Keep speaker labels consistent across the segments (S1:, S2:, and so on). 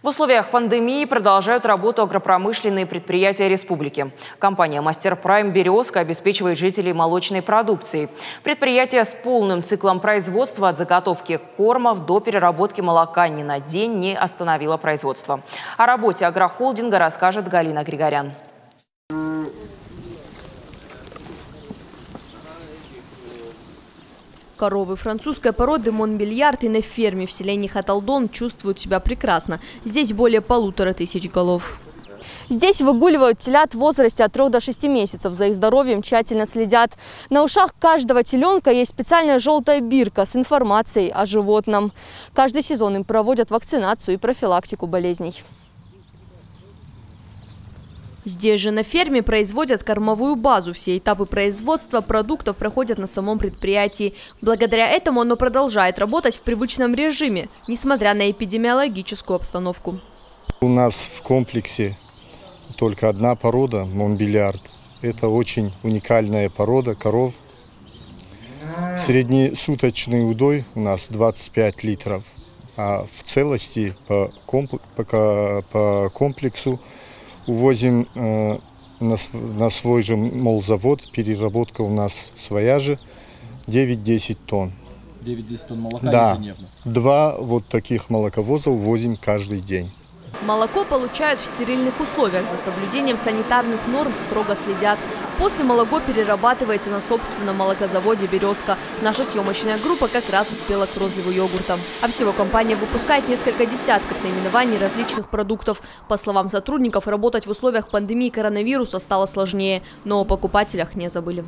S1: В условиях пандемии продолжают работу агропромышленные предприятия республики. Компания «Мастер Прайм Березка» обеспечивает жителей молочной продукцией. Предприятие с полным циклом производства от заготовки кормов до переработки молока ни на день не остановило производство. О работе агрохолдинга расскажет Галина Григорян.
S2: Коровы французской породы Монбельярд и на ферме в селении Хаталдон чувствуют себя прекрасно. Здесь более полутора тысяч голов. Здесь выгуливают телят в возрасте от 3 до 6 месяцев. За их здоровьем тщательно следят. На ушах каждого теленка есть специальная желтая бирка с информацией о животном. Каждый сезон им проводят вакцинацию и профилактику болезней. Здесь же на ферме производят кормовую базу. Все этапы производства продуктов проходят на самом предприятии. Благодаря этому оно продолжает работать в привычном режиме, несмотря на эпидемиологическую обстановку.
S3: У нас в комплексе только одна порода, Монбильярд. Это очень уникальная порода коров. Среднесуточный удой у нас 25 литров, а в целости по, комплексу увозим э, на, на свой же молзавод, переработка у нас своя же, 9-10 тонн.
S4: 9-10 тонн молока
S3: да.
S4: ежедневно?
S3: Два вот таких молоковоза увозим каждый день.
S2: Молоко получают в стерильных условиях. За соблюдением санитарных норм строго следят. После молоко перерабатывается на собственном молокозаводе «Березка». Наша съемочная группа как раз успела к розливу йогурта. А всего компания выпускает несколько десятков наименований различных продуктов. По словам сотрудников, работать в условиях пандемии коронавируса стало сложнее, но о покупателях не забыли.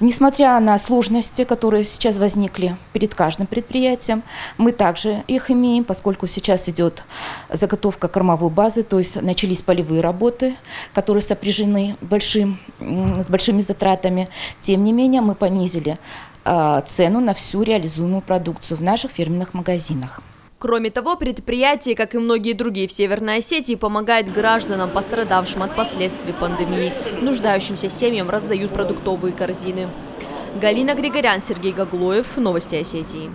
S5: Несмотря на сложности, которые сейчас возникли перед каждым предприятием, мы также их имеем, поскольку сейчас идет заготовка кормовой базы, то есть начались полевые работы, которые сопряжены большим, с большими затратами. Тем не менее, мы понизили а, цену на всю реализуемую продукцию в наших фирменных магазинах.
S2: Кроме того, предприятие, как и многие другие в Северной Осетии, помогает гражданам, пострадавшим от последствий пандемии. Нуждающимся семьям раздают продуктовые корзины. Галина Григорян, Сергей Гаглоев. Новости Осетии.